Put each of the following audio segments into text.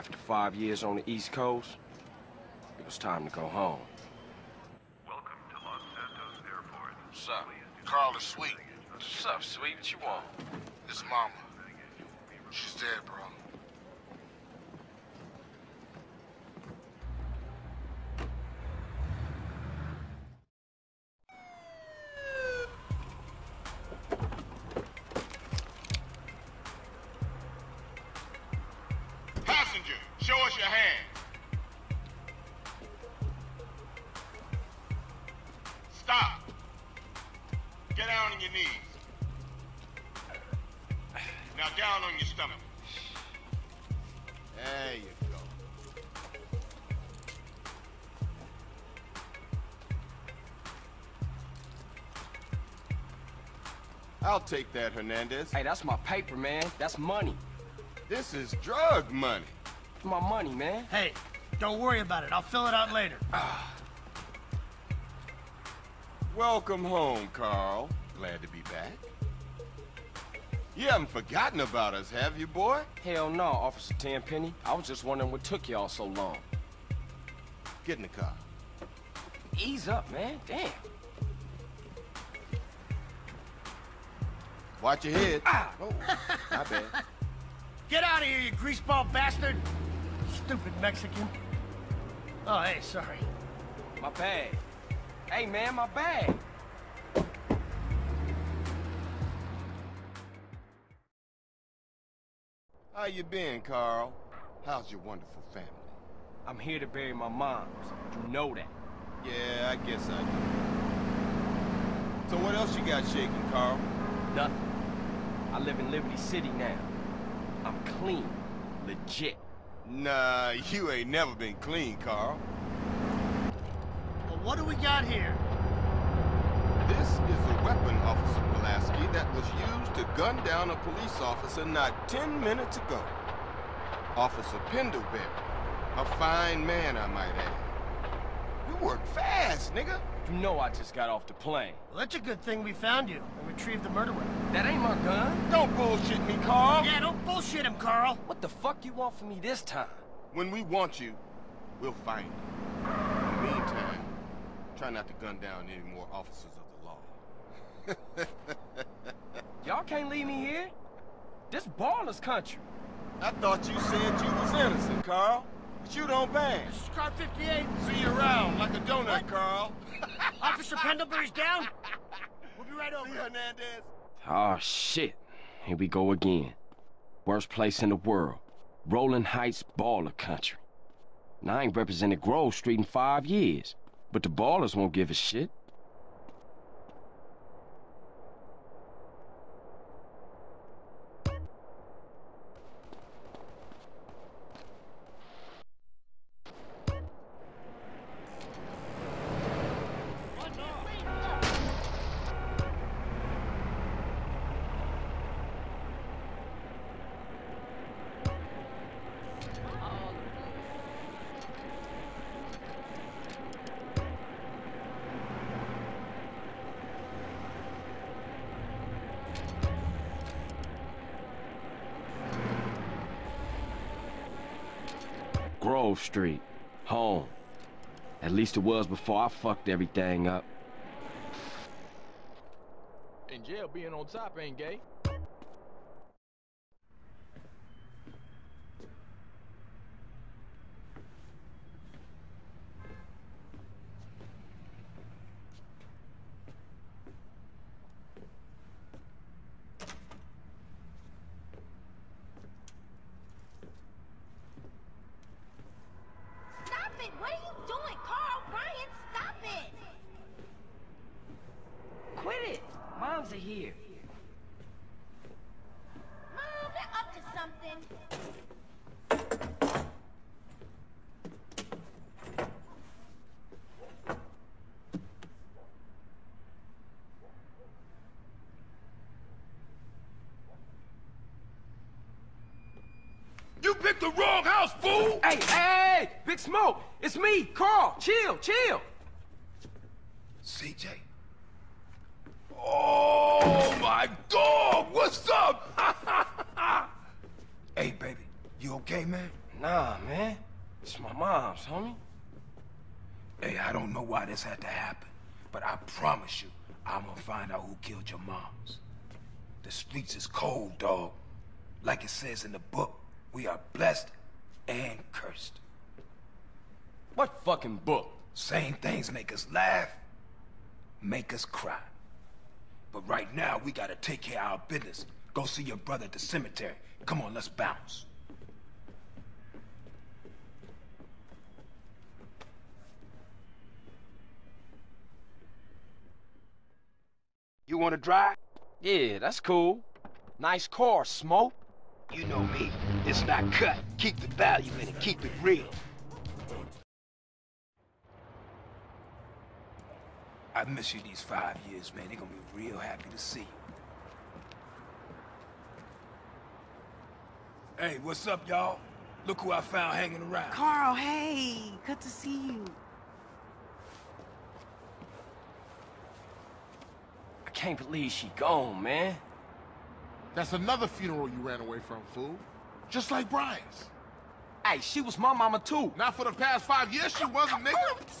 After five years on the East Coast, it was time to go home. Welcome to Los Santos Airport. What's up? Carl is sweet. What's up, sweet? What you want? His mama. She's dead, bro. Down on your knees. Now down on your stomach. There you go. I'll take that, Hernandez. Hey, that's my paper, man. That's money. This is drug money. It's my money, man. Hey, don't worry about it. I'll fill it out later. Ah. Welcome home, Carl. Glad to be back. You haven't forgotten about us, have you, boy? Hell no, Officer Tenpenny. I was just wondering what took y'all so long. Get in the car. Ease up, man. Damn. Watch your head. Ah! Oh, my bad. Get out of here, you greaseball bastard! Stupid Mexican. Oh, hey, sorry. My bag. Hey, man, my bag. How you been, Carl? How's your wonderful family? I'm here to bury my moms. You know that. Yeah, I guess I do. So what else you got shaking, Carl? Nothing. I live in Liberty City now. I'm clean. Legit. Nah, you ain't never been clean, Carl. Well, what do we got here? This is a weapon, Officer Pulaski, that was used to gun down a police officer not ten minutes ago. Officer Pendelbury. A fine man, I might add. You work fast, nigga. You know I just got off the plane. Well, that's a good thing we found you and retrieved the murder weapon. That ain't my gun. Don't bullshit me, Carl. Yeah, don't bullshit him, Carl. What the fuck you want from me this time? When we want you, we'll find you. In the meantime, try not to gun down any more officers of the law. Y'all can't leave me here. This Ballas country. I thought you said you was innocent, Carl. But you don't bang. This is car 58. See you around like a donut, What? Carl. Officer Pendelbury's down. We'll be right over. See, Hernandez. Oh ah, shit. Here we go again. Worst place in the world. Rolling Heights baller country. Now I ain't represented Grove Street in five years. But the Ballas won't give a shit. Grove Street. Home. At least it was before I fucked everything up. In jail, being on top ain't gay. Stop it! What are you doing, Carl? Ryan, stop it! Quit it! Moms are here. Mom, they're up to something. You picked the wrong house, fool! Hey, hey! Big Smoke! It's me, Carl! Chill, chill! CJ. Oh, my dog! What's up? Hey, baby, you okay, man? Nah, man. It's my mom's, homie. Hey, I don't know why this had to happen, but I promise you, I'm gonna find out who killed your moms. The streets is cold, dog. Like it says in the book, we are blessed and cursed. What fucking book? Same things make us laugh, make us cry. But right now, we gotta take care of our business. Go see your brother at the cemetery. Come on, let's bounce. You wanna drive? Yeah, that's cool. Nice car, Smoke. You know me. It's not cut. Keep the value in it. Keep it real. I miss you these five years, man. They're gonna be real happy to see you. Hey, what's up, y'all? Look who I found hanging around. Carl, hey, good to see you. I can't believe she gone, man. That's another funeral you ran away from, fool. Just like Brian's. Hey, she was my mama too. Not for the past five years she wasn't, nigga.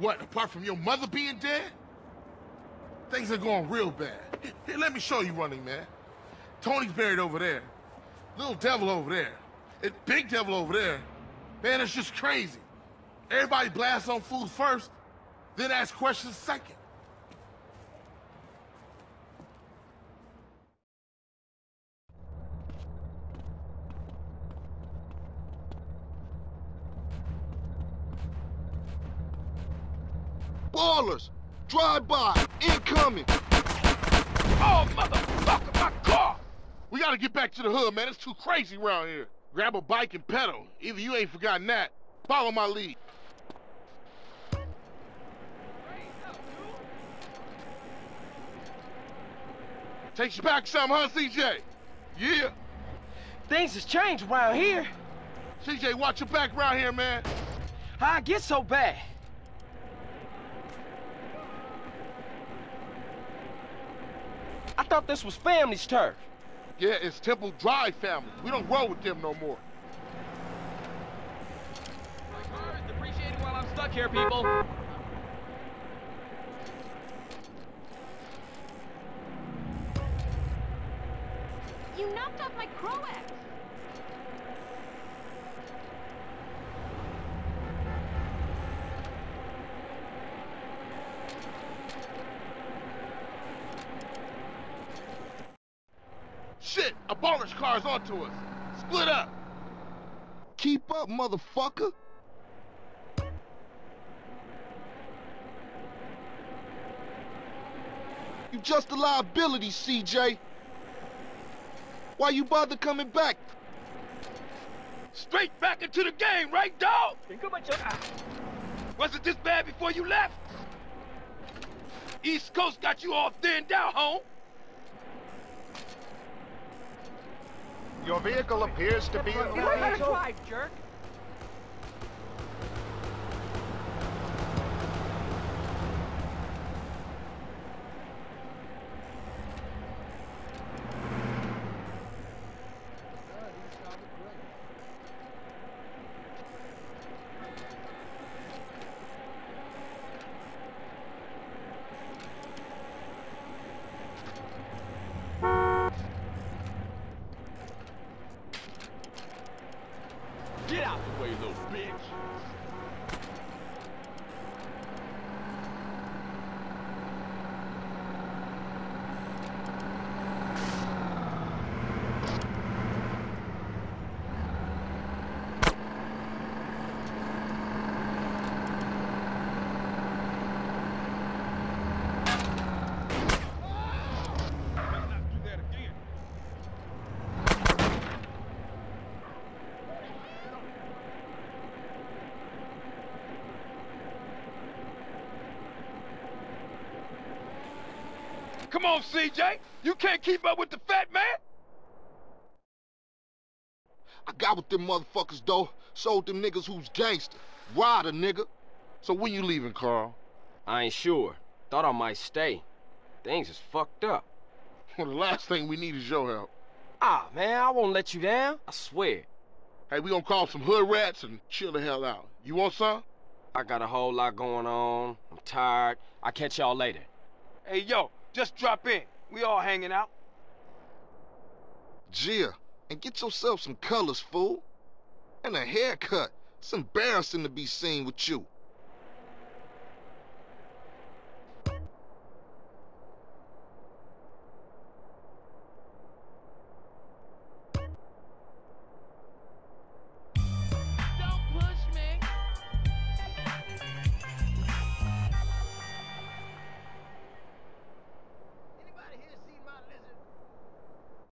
What, apart from your mother being dead? Things are going real bad. Let me show you running, man. Tony's buried over there. Little devil over there. And big devil over there. Man, it's just crazy. Everybody blasts on food first, then ask questions second. Ballas! Drive by! Incoming! Oh, motherfucker, my car! We gotta get back to the hood, man. It's too crazy around here. Grab a bike and pedal. Either you ain't forgotten that. Follow my lead. Takes you back some, huh, CJ? Yeah. Things has changed around here. CJ, watch your back around here, man. I get so bad? I thought this was family's turf. Yeah, it's Temple Drive family. We don't roll with them no more. Appreciate it while I'm stuck here, people. You knocked off my crow axe. Shit, a Ballas car's onto us. Split up. Keep up, motherfucker! You just a liability, CJ. Why you bother coming back? Straight back into the game, right, dog? Was it this bad before you left? East Coast got you all thinned out, home. Your vehicle appears to be in the way. drive, jerk. Out the way, little bitch. Come on, CJ. You can't keep up with the fat man. I got with them motherfuckers, though. Sold them niggas who's gangster. Ride a nigga. So when you leaving, Carl? I ain't sure. Thought I might stay. Things is fucked up. Well, the last thing we need is your help. Ah, man, I won't let you down. I swear. Hey, we gonna call some hood rats and chill the hell out. You want some? I got a whole lot going on. I'm tired. I'll catch y'all later. Hey, yo, just drop in. We all hanging out. Gia, and get yourself some colors, fool. And a haircut. It's embarrassing to be seen with you.